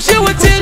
是我亲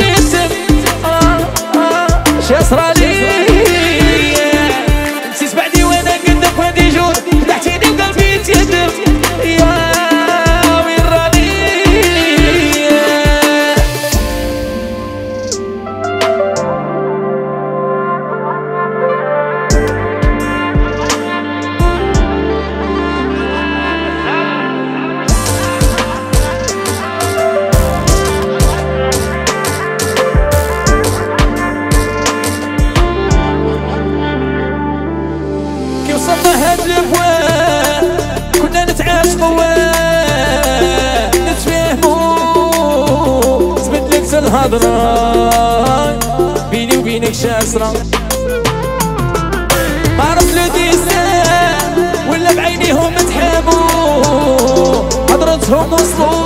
الهضرة بيني وبينك شاسرة. عرف لديسان ولا بعينيهم تحابوا حضرتهم وصلوا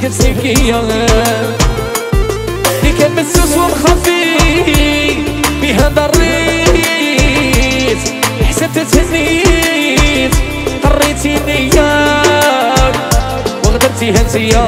كل سكية. اللي كان مسوس ومخفي بها ضريت حسبت تهنيت قريتي نياك وغدرتيها انتيا